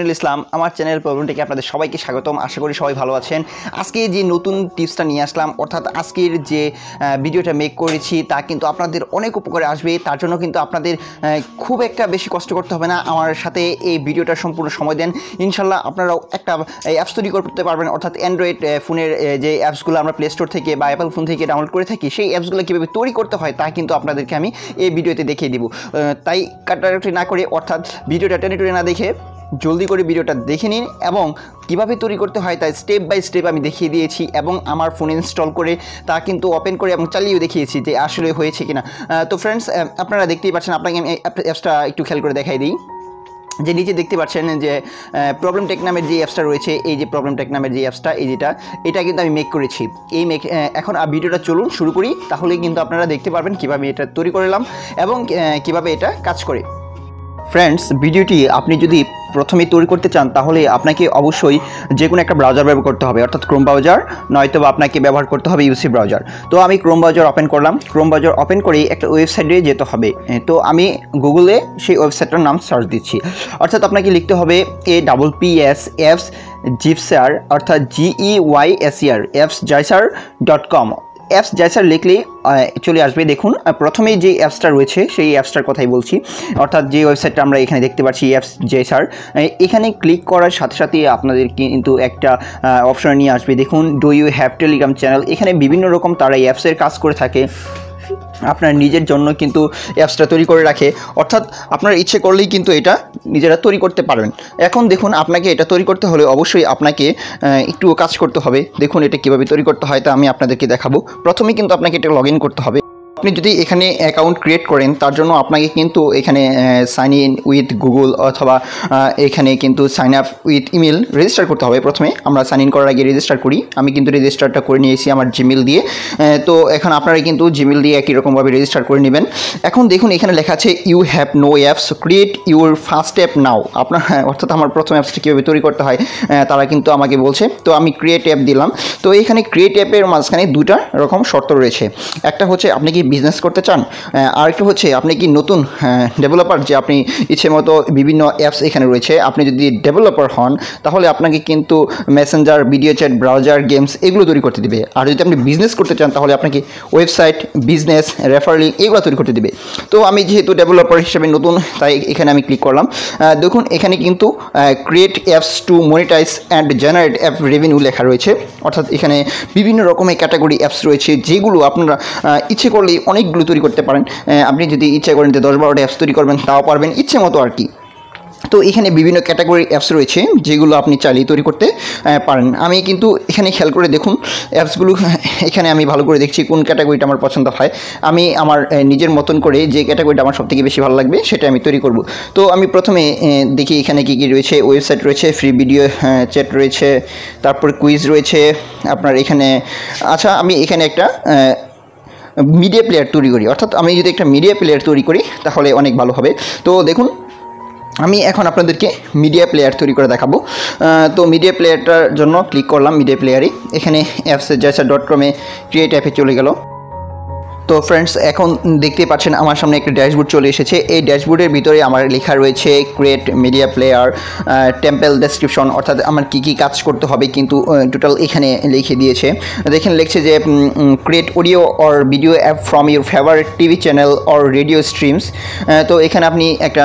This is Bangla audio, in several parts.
নুরুল ইসলাম, আমার চ্যানেল প্রবলেম থেকে আপনাদের সবাইকে স্বাগতম। আশা করি সবাই ভালো আছেন। আজকে যে নতুন টিপসটা নিয়ে আসলাম, অর্থাৎ আজকের যে ভিডিওটা মেক করেছি, তা কিন্তু আপনাদের অনেক উপকারে আসবে। তার জন্য কিন্তু আপনাদের খুব একটা বেশি কষ্ট করতে হবে না। আমার সাথে এই ভিডিওটা সম্পূর্ণ সময় দেন। ইনশাল্লাহ আপনারাও একটা অ্যাপস তৈরি করতে পারবেন। অর্থাৎ অ্যান্ড্রয়েড ফোনের যে অ্যাপসগুলো আমরা প্লে স্টোর থেকে বা অ্যাপল ফোন থেকে ডাউনলোড করে থাকি, সেই অ্যাপসগুলো কীভাবে তৈরি করতে হয়, তা কিন্তু আপনাদেরকে আমি এই ভিডিওতে দেখিয়ে দিব। তাই কাটাকাটি না করে, অর্থাৎ ভিডিওটা টেনে টুনে না দেখে জলদি করে ভিডিওটা দেখে নিন এবং কীভাবে তৈরি করতে হয় তাই স্টেপ বাই স্টেপ আমি দেখিয়ে দিয়েছি এবং আমার ফোনে ইনস্টল করে তা কিন্তু ওপেন করে এবং চালিয়েও দেখিয়েছি যে আসলে হয়েছে কিনা। তো ফ্রেন্ডস আপনারা দেখতেই পাচ্ছেন, আপনাকে আমি অ্যাপসটা একটু খেয়াল করে দেখাই দিই। যে নিচে দেখতে পাচ্ছেন যে প্রবলেম টেক নামের যে অ্যাপসটা রয়েছে, এই যে প্রবলেম টেক নামের যে অ্যাপসটা এই যেটা, এটা কিন্তু আমি মেক করেছি। এই মেক এখন ভিডিওটা চলুন শুরু করি তাহলে কিন্তু আপনারা দেখতে পারবেন কীভাবে এটা তৈরি করলাম এবং কীভাবে এটা কাজ করে। ফ্রেন্ডস ভিডিওটি আপনি যদি প্রথমে তৈরি করতে চান, তাহলে আপনাকে অবশ্যই যে কোনো একটা ব্রাউজার ব্যবহার করতে হবে, অর্থাৎ ক্রোম ব্রাউজার নয়তো আপনাকে ব্যবহার করতে হবে ইউসি ব্রাউজার তো আমি ক্রোম ব্রাউজার ওপেন করলাম। ক্রোম ব্রাউজার ওপেন করেই একটা ওয়েবসাইটে যেতে হবে। তো আমি গুগলে সেই ওয়েবসাইটটার নাম সার্চ দিচ্ছি। অর্থাৎ আপনাকে লিখতে হবে এ ডাবল পি এস এফস জিপসার অর্থাৎ জিই ওয়াই এস ইয়ার এফস জাইসার dot com apps J sir লিখলে চলে আসবে। দেখুন প্রথমেই যে অ্যাপসটা রয়েছে, সেই অ্যাপসটার কথাই বলছি। অর্থাৎ যে ওয়েবসাইটটা আমরা এখানে দেখতে পাচ্ছি অ্যাপস জেসার এখানে ক্লিক করার সাথে সাথে আপনাদের কিন্তু একটা অপশন নিয়ে আসবে। দেখুন do you have Telegram channel এখানে বিভিন্ন রকম তারা অ্যাপসের কাজ করে থাকে। আপনার নিজের জন্য কিন্তু অ্যাপসটা তৈরি করে রাখে। অর্থাৎ আপনার ইচ্ছে করলেই কিন্তু এটা নিজেরা তৈরি করতে পারবেন। এখন দেখুন, আপনাকে এটা তৈরি করতে হলে অবশ্যই আপনাকে একটু কাজ করতে হবে। দেখুন এটা কীভাবে তৈরি করতে হয় তা আমি আপনাদেরকে দেখাবো। প্রথমে কিন্তু আপনাকে এটা লগ করতে হবে। আপনি যদি এখানে অ্যাকাউন্ট ক্রিয়েট করেন তার জন্য আপনাকে কিন্তু এখানে সাইন ইন উইথ গুগল অথবা এখানে কিন্তু sign up with email register করতে হবে প্রথমে। আমরা সাইন ইন করার আগে রেজিস্টার করি। আমি কিন্তু রেজিস্টারটা করে নিয়েছি আমার জিমেল দিয়ে। তো এখন আপনারা কিন্তু জিমেল দিয়ে একই রকমভাবে রেজিস্টার করে নেবেন। এখন দেখুন এখানে লেখা আছে you have no apps create your first app now আপনার হ্যাঁ, অর্থাৎ আমার প্রথম অ্যাপসটা কীভাবে তৈরি করতে হয় তারা কিন্তু আমাকে বলছে। তো আমি ক্রিয়েট অ্যাপ দিলাম। তো এখানে ক্রিয়েট অ্যাপের মাঝখানে দুটা রকম শর্ত রয়েছে। একটা হচ্ছে আপনি কি বিজনেস করতে চান আরেকটা হচ্ছে আপনি কি নতুন ডেভেলপার যে আপনি ইচ্ছে মতো বিভিন্ন অ্যাপস এখানে রয়েছে, আপনি যদি ডেভেলপার হন, তাহলে আপনাকে কিন্তু Messenger video chat browser games এগুলো তৈরি করতে দিবে। আর যদি আপনি বিজনেস করতে চান, তাহলে আপনাকে ওয়েবসাইট বিজনেস রেফারেলিং এগুলো তৈরি করতে দিবে। তো আমি যেহেতু ডেভেলপার হিসেবে নতুন, তাই এখানে আমি ক্লিক করলাম। দেখুন, এখানে কিন্তু create apps to monetize and generate app revenue লেখা রয়েছে। অর্থাৎ এখানে বিভিন্ন রকমের ক্যাটাগরি অ্যাপস রয়েছে, যেগুলো আপনারা ইচ্ছে করলেই অনেকগুলো তৈরি করতে পারেন। আপনি যদি ইচ্ছে করেন যে দশ বারোটা অ্যাপস তৈরি করবেন, তাও পারবেন, ইচ্ছে মতো আর কি। তো এখানে বিভিন্ন ক্যাটাগরি অ্যাপস রয়েছে, যেগুলো আপনি চালিয়ে তৈরি করতে পারেন। আমি কিন্তু এখানে খেয়াল করে দেখুন অ্যাপসগুলো এখানে আমি ভালো করে দেখছি কোন ক্যাটাগরিটা আমার পছন্দ হয়। আমি আমার নিজের মতন করে যে ক্যাটাগরিটা আমার সবথেকে বেশি ভালো লাগবে, সেটা আমি তৈরি করব। তো আমি প্রথমে দেখি এখানে কী কী রয়েছে। ওয়েবসাইট রয়েছে ফ্রি ভিডিও চ্যাট রয়েছে, তারপর কুইজ রয়েছে, আপনার এখানে আচ্ছা আমি এখানে একটা মিডিয়া প্লেয়ার তৈরি করি। অর্থাৎ আমি যদি একটা মিডিয়া প্লেয়ার তৈরি করি, তাহলে অনেক ভালো হবে। তো দেখুন, আমি এখন আপনাদেরকে মিডিয়া প্লেয়ার তৈরি করে দেখাবো। তো মিডিয়া প্লেয়ারটার জন্য ক্লিক করলাম মিডিয়া প্লেয়ারে এখানে অ্যাপসে জয়সা ডট কমে ক্রিয়েট অ্যাপে চলে গেল। তো ফ্রেন্ডস এখন দেখতে পাচ্ছেন আমার সামনে একটা ড্যাশবোর্ড চলে এসেছে। এই ড্যাশবোর্ডের ভিতরে আমার লেখা রয়েছে create media player template description অর্থাৎ আমার কী কী কাজ করতে হবে কিন্তু টোটাল এখানে লিখে দিয়েছে। দেখেন লিখছে যে create audio or video app from your favourite TV channel or radio streams তো এখানে আপনি একটা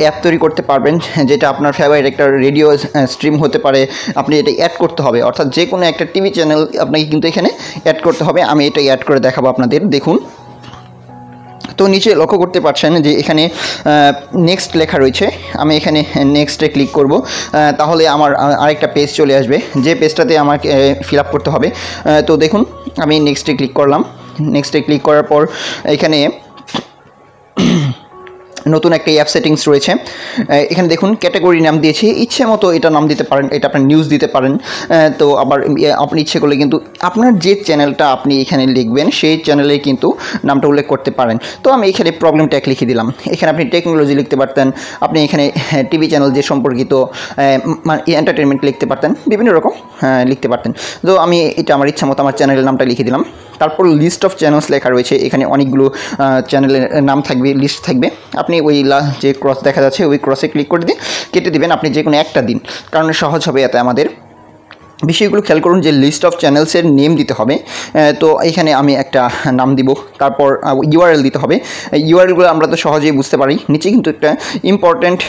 অ্যাপ তৈরি করতে পারবেন, যেটা আপনার ফেভারিট একটা রেডিও স্ট্রিম হতে পারে। আপনি এটা অ্যাড করতে হবে, অর্থাৎ যে কোনো একটা টিভি চ্যানেল আপনাকে কিন্তু এখানে অ্যাড করতে হবে। আমি এটা অ্যাড করে দেখাবো আপনাদের। দেখুন তো নিচে লক্ষ্য করতে পারছেন যে এখানে নেক্সট লেখা রয়েছে। আমি এখানে নেক্সটে ক্লিক করব। তাহলে আমার আরেকটা পেজ চলে আসবে। যে পেজটাতে আমাকে ফিল করতে হবে। তো দেখুন, আমি নেক্সটে ক্লিক করলাম। নেক্সটে ক্লিক করার পর এখানে নতুন একটা অ্যাপ সেটিংস রয়েছে। এখানে দেখুন ক্যাটাগরি নাম দিয়েছি। ইচ্ছে মতো এটা নাম দিতে পারেন এটা আপনার নিউজ দিতে পারেন। তো আবার আপনি ইচ্ছে করলে কিন্তু আপনার যে চ্যানেলটা আপনি এখানে লিখবেন সেই চ্যানেলে কিন্তু নামটা উল্লেখ করতে পারেন। তো আমি এখানে প্রবলেম ট্যাগ লিখে দিলাম। এখানে আপনি টেকনোলজি লিখতে পারতেন আপনি এখানে টিভি চ্যানেল যে সম্পর্কিত এন্টারটেনমেন্ট লিখতে পারতেন বিভিন্ন রকম হ্যাঁ, লিখতে পারতেন। তো আমি এটা আমার ইচ্ছা মতো আমার চ্যানেলের নামটা লিখে দিলাম। তারপর লিস্ট অফ চ্যানেলস লেখা রয়েছে। এখানে অনেকগুলো চ্যানেলের নাম থাকবে লিস্ট থাকবে। আপনি ওই যে ক্রস দেখা যাচ্ছে, ওই ক্রসে ক্লিক করে দিয়ে কেটে দেবেন। আপনি যে কোনো একটা দিন, কারণ সহজ হবে এতে আমাদের। বিষয়গুলো খেয়াল করুন যে লিস্ট অফ চ্যানেলসের নেম দিতে হবে। তো এখানে আমি একটা নাম দিব, তারপর ইউআরএল দিতে হবে। ইউআরএলগুলো আমরা তো সহজেই বুঝতে পারি। নিচে কিন্তু একটা ইম্পর্ট্যান্ট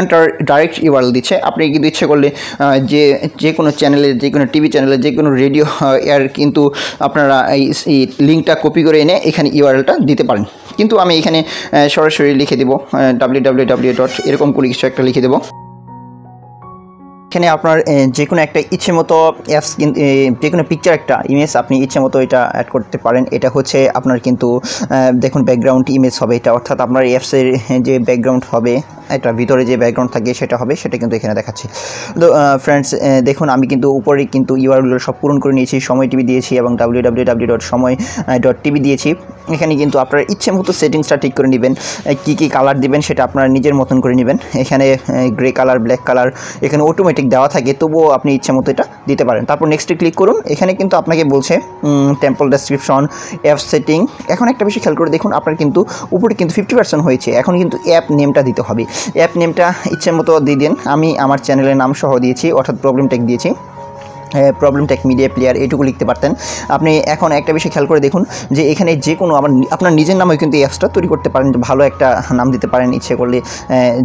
এন্টার ডাইরেক্ট ইউআরএল দিচ্ছে। আপনি কিন্তু ইচ্ছে করলে যে যে কোনো চ্যানেলের যে কোনো টিভি চ্যানেলের যে কোনো রেডিও এর কিন্তু আপনারা এই লিঙ্কটা কপি করে এনে এখানে ইউআরএলটা দিতে পারেন। কিন্তু আমি এখানে সরাসরি লিখে দেবো ডাব্লিউ ডাব্লিউ ডাব্লিউ ডট এরকম কিছু একটা লিখে দেবো। এখানে আপনার যে কোনো একটা ইচ্ছে মতো অ্যাপস যে কোনো পিকচার একটা ইমেজ আপনি ইচ্ছে মতো এটা অ্যাড করতে পারেন। এটা হচ্ছে আপনার কিন্তু দেখুন ব্যাকগ্রাউন্ড ইমেজ হবে এটা। অর্থাৎ আপনার অ্যাপসের যে ব্যাকগ্রাউন্ড হবে এটা ভিতরে যে ব্যাকগ্রাউন্ড থাকে সেটা হবে, সেটা কিন্তু এখানে দেখাচ্ছে। তো ফ্রেন্ডস দেখুন আমি কিন্তু উপরে কিন্তু ইউআরগুলো সব পূরণ করে নিয়েছি, সময় টিভি দিয়েছি এবং W W W dot Somoy dot TV দিয়েছি। এখানে কিন্তু আপনার ইচ্ছে মতো সেটিংসটা ঠিক করে নেবেন। কী কী কালার দিবেন সেটা আপনার নিজের মতন করে নেবেন। এখানে গ্রে কালার ব্ল্যাক কালার এখানে অটোমেটিক দেওয়া থাকে, তবুও আপনি ইচ্ছে মতো এটা দিতে পারেন। তারপর নেক্সটে ক্লিক করুন। এখানে কিন্তু আপনাকে বলছে টেম্পল ডেসক্রিপশন অ্যাপ সেটিং এখন একটা বিষয় খেয়াল করে দেখুন, আপনার কিন্তু উপরে কিন্তু ফিফটি পার্সেন্ট হয়েছে। এখন কিন্তু অ্যাপ নেমটা দিতে হবে। অ্যাপ নেমটা ইচ্ছে মতো দিয়ে দিন। আমি আমার চ্যানেলের নাম সহ দিয়েছি, অর্থাৎ প্রবলেম টেক দিয়েছি। প্রবলেম টেক মিডিয়া প্লেয়ার এইটুকু লিখতে পারতেন। আপনি এখন একটা বিষয় খেয়াল করে দেখুন যে এখানে যে কোনো আমার আপনার নিজের নামে কিন্তু এই অ্যাপসটা তৈরি করতে পারেন ভালো একটা নাম দিতে পারেন ইচ্ছে করলে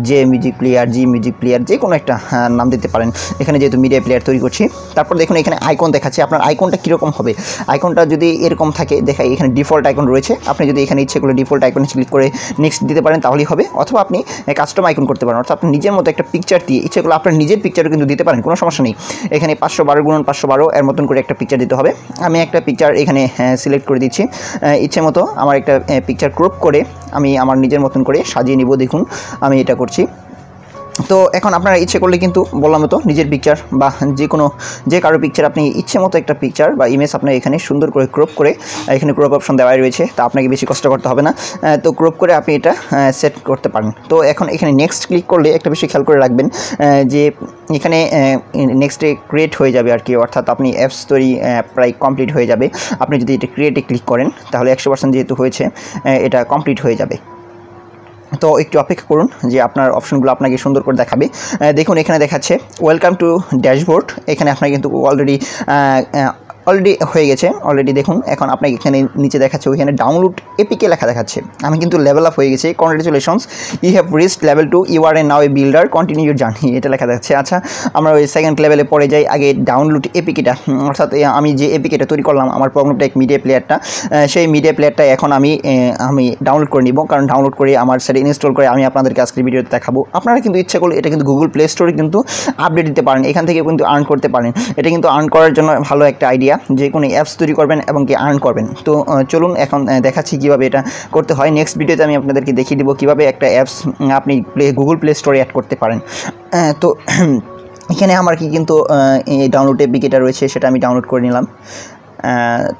যে music player G music player যে কোনো একটা আহ, নাম দিতে পারেন। এখানে যেহেতু মিডিয়া প্লেয়ার তৈরি করছি তারপর দেখুন এখানে আইকন দেখাচ্ছে আপনার আইকনটা কীরকম হবে? আইকনটা যদি এরকম থাকে দেখাই এখানে ডিফল্ট আইকন রয়েছে। আপনি যদি এখানে ইচ্ছে করলে ডিফল্ট আইকনে ক্লিক করে নেক্সট দিতে পারেন তাহলেই হবে। অথবা আপনি কাস্টম আইকন করতে পারেন। অর্থাৎ আপনি নিজের মতো একটা পিকচার দিয়ে ইচ্ছে করলে আপনার নিজের পিকচারও কিন্তু দিতে পারেন কোনো সমস্যা নেই। এখানে পাঁচশো বারো গুণন পাঁচশো বারো এর মতন করে একটা পিকচার দিতে হবে। আমি একটা পিকচার এখানে সিলেক্ট করে দিচ্ছি। ইচ্ছে মতো আমার একটা পিকচার ক্রপ করে আমি আমার নিজের মতন করে সাজিয়ে নিব। দেখুন, আমি এটা করছি। তো এখন আপনারা ইচ্ছে করলে কিন্তু বললাম তো, নিজের পিকচার বা যে কোনো যে কারও পিকচার আপনি ইচ্ছে মতো একটা পিকচার বা ইমেজ আপনার এখানে সুন্দর করে ক্রপ করে এখানে ক্রপ অপশন দেওয়াই রয়েছে, তা আপনাকে বেশি কষ্ট করতে হবে না। তো ক্রপ করে আপনি এটা সেট করতে পারেন। তো এখন এখানে নেক্সট ক্লিক করলে একটা বিষয় খেয়াল করে রাখবেন যে এখানে নেক্সটে ক্রিয়েট হয়ে যাবে আর কি, অর্থাৎ আপনি অ্যাপস তৈরি প্রায় কমপ্লিট হয়ে যাবে। আপনি যদি এটা ক্রিয়েটে ক্লিক করেন, তাহলে একশো পার্সেন্ট যেহেতু হয়েছে এটা কমপ্লিট হয়ে যাবে। তো একটু অপেক্ষা করুন যে আপনার অপশনগুলো আপনাকে সুন্দর করে দেখাবে। দেখুন, এখানে দেখাচ্ছে ওয়েলকাম টু ড্যাশবোর্ড এখানে আপনার কিন্তু অলরেডি অলরেডি হয়ে গেছে অলরেডি দেখুন, এখন আপনাকে এখানে নিচে দেখাচ্ছে, ওইখানে ডাউনলোড এপিকে লেখা দেখাচ্ছে। আমি কিন্তু লেভেল আপ হয়ে গেছে congratulations you have reached level two you are a now a builder continue your journey এটা লেখা যাচ্ছে আচ্ছা আমরা ওই সেকেন্ড লেভেলে পড়ে যাই, আগে ডাউনলোড এপিকেটা অর্থাৎ আমি যে এপিকেটা তৈরি করলাম, আমার প্রবলেম টেক মিডিয়া প্লেয়ারটা সেই মিডিয়া প্লেয়ারটা এখন আমি আমি ডাউনলোড করে নিব, কারণ ডাউনলোড করে, আমার সেটা ইনস্টল করে আমি আপনাদেরকে আজকের ভিডিওতে দেখাবো। আপনারা কিন্তু ইচ্ছা করলে, এটা কিন্তু গুগল প্লে স্টোরে কিন্তু আপডেট দিতে পারেন, এখান থেকে কিন্তু আর্ন করতে পারেন। এটা কিন্তু আর্ন করার জন্য ভালো একটা আইডিয়া যে কোনো অ্যাপস তৈরি করবেন এবং কি আর্ন করবেন। তো চলুন এখন দেখাচ্ছি কীভাবে এটা করতে হয়। নেক্সট ভিডিওতে আমি আপনাদেরকে দেখিয়ে দেবো কীভাবে একটা অ্যাপস আপনি প্লে গুগল প্লে স্টোরে অ্যাড করতে পারেন। তো, এখানে আমার কি কিন্তু ডাউনলোড এপিকেটা রয়েছে, সেটা আমি ডাউনলোড করে নিলাম।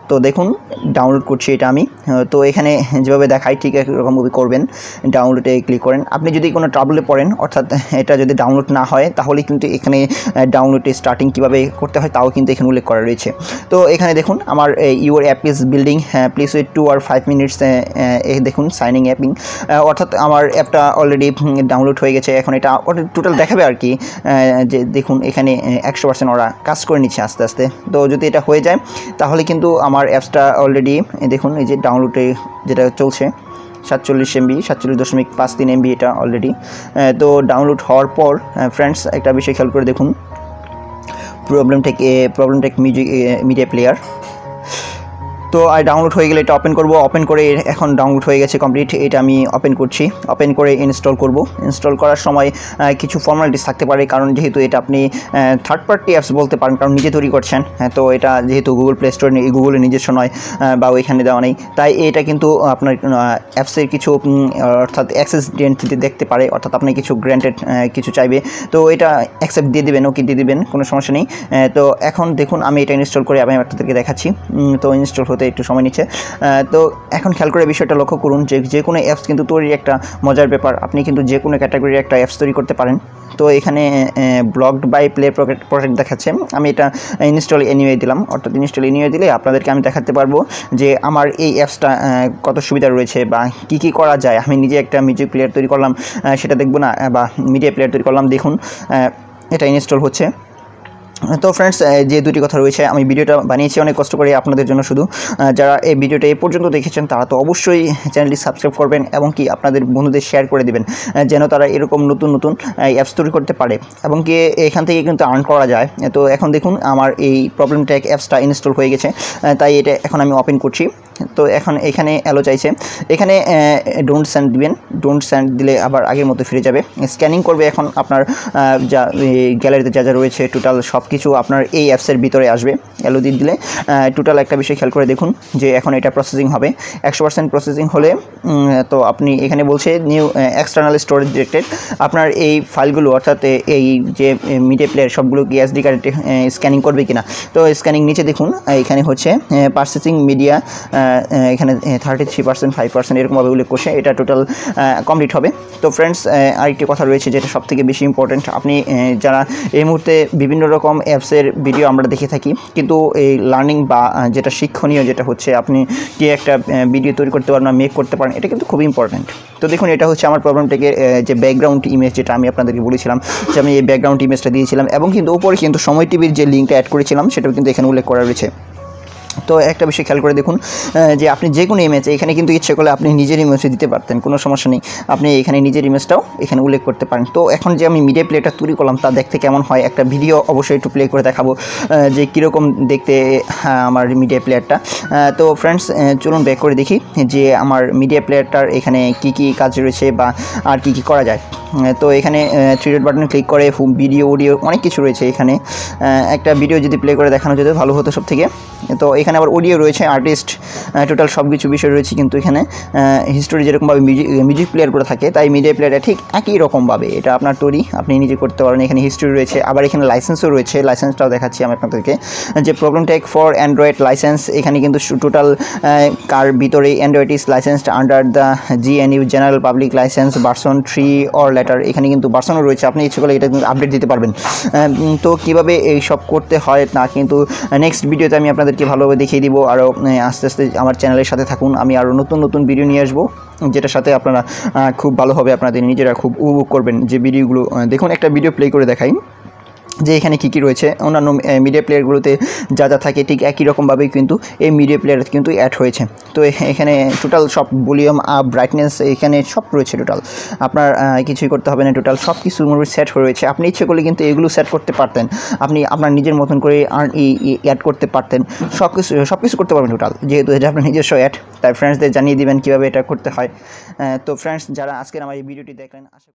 তো দেখুন ডাউনলোড করছি এটা আমি। তো এখানে যেভাবে দেখাই, ঠিক এরকমভাবে করবেন। ডাউনলোডে ক্লিক করেন। আপনি যদি কোনো ট্রাবলে পড়েন, অর্থাৎ এটা যদি ডাউনলোড না হয়, তাহলে কিন্তু এখানে ডাউনলোডে স্টার্টিং কীভাবে করতে হয়, তাও কিন্তু এখানে উল্লেখ করা রয়েছে। তো এখানে দেখুন, আমার your app is building please with two or five minutes দেখুন সাইনিং অ্যাপিং অর্থাৎ আমার অ্যাপটা অলরেডি ডাউনলোড হয়ে গেছে। এখন এটা টোটাল দেখাবে আর কি। যে দেখুন, এখানে একশো পার্সেন্ট ওরা কাজ করে নিচ্ছে আস্তে আস্তে। তো যদি এটা হয়ে যায়, তাহলে কিন্তু আমার অ্যাপসটা অলরেডি দেখুন, এই যে ডাউনলোডে যেটা চলছে, সাতচল্লিশ এমবি সাতচল্লিশ দশমিক পাঁচ তিন এমবি এটা অলরেডি তো ডাউনলোড হওয়ার পর ফ্রেন্ডস একটা বিষয় খেয়াল করে দেখুন। Problem Tech Problem Tech music media player তো আর ডাউনলোড হয়ে গেলে এটা ওপেন করব। ওপেন করে এখন ডাউনলোড হয়ে গেছে কমপ্লিট এটা আমি ওপেন করছি। ওপেন করে ইনস্টল করব। ইনস্টল করার সময় কিছু ফর্মালিটিস থাকতে পারে। কারণ যেহেতু এটা আপনি থার্ড পার্টি অ্যাপস বলতে পারেন কারণ নিজে তৈরি করছেন হ্যাঁ, তো এটা যেহেতু গুগল প্লে স্টোর গুগলের নিজস্ব নয় বা ওইখানে দেওয়া নেই। তাই এটা কিন্তু আপনার অ্যাপসের কিছু অর্থাৎ অ্যাক্সেস দেখতে পারে। অর্থাৎ আপনি কিছু গ্র্যান্টেড কিছু চাইবে। তো এটা অ্যাকসেপ্ট দিয়ে দেবেন ওকে দিয়ে দেবেন কোনো সমস্যা নেই। তো এখন দেখুন আমি এটা ইনস্টল করে আমি আপনাদেরকে দেখাচ্ছি। তো ইনস্টল হতে হতে একটু সময় নিচ্ছে। তো এখন খেয়াল করে বিষয়টা লক্ষ্য করুন যে যে কোনো অ্যাপস কিন্তু তৈরির একটা মজার ব্যাপার। আপনি কিন্তু যে কোনো ক্যাটাগরির একটা অ্যাপস তৈরি করতে পারেন। তো এখানে ব্লগড বাই প্লে প্রজেক্ট দেখাচ্ছে। আমি এটা ইনস্টল এনিওয়ে দিলাম। অর্থাৎ ইনস্টল এনিওয়ে দিলে আপনাদেরকে আমি দেখাতে পারব যে আমার এই অ্যাপসটা কত সুবিধা রয়েছে বা কি কি করা যায়। আমি নিজে একটা মিউজিক প্লেয়ার তৈরি করলাম সেটা দেখব না, বা মিডিয়া প্লেয়ার তৈরি করলাম, দেখুন এটা ইনস্টল হচ্ছে। তো ফ্রেন্ডস যে দুটি কথা রয়েছে, আমি ভিডিওটা বানিয়েছি, অনেক কষ্ট করে আপনাদের জন্য শুধু। যারা এই ভিডিওটা এ পর্যন্ত দেখেছেন, তারা তো অবশ্যই চ্যানেলটি সাবস্ক্রাইব করবেন এবং কি আপনাদের বন্ধুদের শেয়ার করে দিবেন যেন তারা এরকম নতুন নতুন অ্যাপস তৈরি করতে পারে। এবং কি, এখান থেকে কিন্তু আর্ন করা যায়। তো এখন দেখুন, আমার এই প্রবলেম ট্যাগ অ্যাপসটা ইনস্টল হয়ে গেছে তাই এটা এখন আমি ওপেন করছি। তো এখন এখানে অ্যালো চাইছে। এখানে ডোন্ট সেন্ড দিবেন। ডোন্ট সেন্ড দিলে আবার আগের মতো ফিরে যাবে। স্ক্যানিং করবে এখন আপনার যা গ্যালারিতে যা যা রয়েছে টোটাল সব কিছু আপনার এই অ্যাপসের ভিতরে আসবে দিয়ে দিলে। টোটাল একটা বিষয় খেয়াল করে দেখুন যে এখন এটা প্রসেসিং হবে। একশো পার্সেন্ট প্রসেসিং হলে তো আপনি এখানে বলছে নিউ এক্সটার্নাল স্টোরেজ ডিরেক্টেড আপনার এই ফাইলগুলো, অর্থাৎ এই যে মিডিয়া প্লেয়ার সবগুলো কি এসডি কার্ডে স্ক্যানিং করবে কিনা? তো স্ক্যানিং নিচে দেখুন এখানে হচ্ছে পারচেসিং মিডিয়া এখানে thirty three percent five percent এরকমভাবে উল্লেখ করছে। এটা টোটাল কমপ্লিট হবে। তো ফ্রেন্ডস আরেকটি কথা রয়েছে যেটা সব থেকে বেশি ইম্পর্ট্যান্ট আপনি যারা এই মুহূর্তে বিভিন্ন রকম অ্যাপসের ভিডিও আমরা দেখে থাকি। কিন্তু এই লার্নিং বা যেটা শিক্ষণীয়, যেটা হচ্ছে আপনি কি একটা ভিডিও তৈরি করতে পারেন মেক করতে পারেন, এটা কিন্তু খুব ইম্পর্ট্যান্ট তো দেখুন, এটা হচ্ছে আমার প্রবলেমটাকে যে ব্যাকগ্রাউন্ড ইমেজ যেটা আমি আপনাদেরকে বলেছিলাম, যে আমি এই ব্যাকগ্রাউন্ড ইমেজটা দিয়েছিলাম, এবং কিন্তু ওপরে কিন্তু সময় টিভির যে লিঙ্কটা অ্যাড করেছিলাম, সেটাও কিন্তু এখানে উল্লেখ করা রয়েছে। তো একটা বিষয় খেয়াল করে দেখুন যে আপনি যে কোনো ইমেজ এখানে কিন্তু ইচ্ছে করলে আপনি নিজের ইমেজও দিতে পারতেন কোনো সমস্যা নেই। আপনি এখানে নিজের ইমেজটাও এখানে উল্লেখ করতে পারেন। তো এখন যে আমি মিডিয়া প্লেটা তৈরি করলাম তা দেখতে কেমন হয়? একটা ভিডিও অবশ্যই একটু প্লে করে দেখাবো যে কীরকম দেখতে হ্যাঁ, আমার মিডিয়া প্লেয়ারটা তো ফ্রেন্ডস চলুন ব্যাক করে দেখি যে আমার মিডিয়া প্লেয়ারটার এখানে কি কি কাজ রয়েছে বা আর কি কি করা যায়। তো এখানে থ্রি ডট বাটনে ক্লিক করে ভিডিও অডিও অনেক কিছু রয়েছে এখানে। একটা ভিডিও যদি প্লে করে দেখানো যেত ভালো হতো সব থেকে তো এখানে আবার অডিও রয়েছে আর্টিস্ট টোটাল সব কিছু বিষয় রয়েছে কিন্তু এখানে হিস্টোরি যেরকমভাবে মিউজিক মিউজিক প্লেয়ার করে থাকে, তাই মিডিয়া প্লেয়ারটা ঠিক একই রকমভাবে এটা আপনার তৈরি, আপনি নিজে করতে পারেন, এখানে হিস্টোরি রয়েছে, আবার এখানে লাইসেন্সও রয়েছে লাইসেন্সটাও দেখাচ্ছি আমি আপনাদেরকে, যে Problem Tech for Android license এখানে কিন্তু টোটাল কার ভিতরে Android is licensed under the G N U General Public License version three or later এখানে কিন্তু ভার্সনও রয়েছে, আপনি ইচ্ছে করলে এটা কিন্তু আপডেট দিতে পারবেন। তো কীভাবে এই সব করতে হয় না কিন্তু নেক্সট ভিডিওতে আমি আপনাদেরকে ভালোভাবে দেখিয়ে দিব। আরও আস্তে আস্তে আমার চ্যানেলের সাথে থাকুন। আমি আরও নতুন নতুন ভিডিও নিয়ে আসব, যেটার সাথে আপনারা খুব ভালোভাবে আপনাদের নিজেরা খুব উপভোগ করবেন যে ভিডিওগুলো দেখুন, একটা ভিডিও প্লে করে দেখাই। যে এখানে কী কী রয়েছে, অন্যান্য মিডিয়া প্লেয়ারগুলোতে যা যা থাকে ঠিক একই রকমভাবেই কিন্তু এই মিডিয়া প্লেয়ার কিন্তু অ্যাড হয়েছে। তো এখানে টোটাল সব ভলিউম আপ ব্রাইটনেস এখানে সব রয়েছে টোটাল আপনার কিছুই করতে হবে না টোটাল সব কিছু সেট হয়ে রয়েছে। আপনি ইচ্ছে করলে কিন্তু এগুলো সেট করতে পারতেন। আপনি আপনার নিজের মতন করে অ্যাড করতে পারতেন। সব কিছু সব কিছু করতে পারবেন টোটাল যেহেতু এটা আপনার নিজস্ব অ্যাড তাই ফ্রেন্ডসদের জানিয়ে দিবেন কীভাবে এটা করতে হয়। তো ফ্রেন্ডস যারা আজকের আমার এই ভিডিওটি দেখলেন, আশা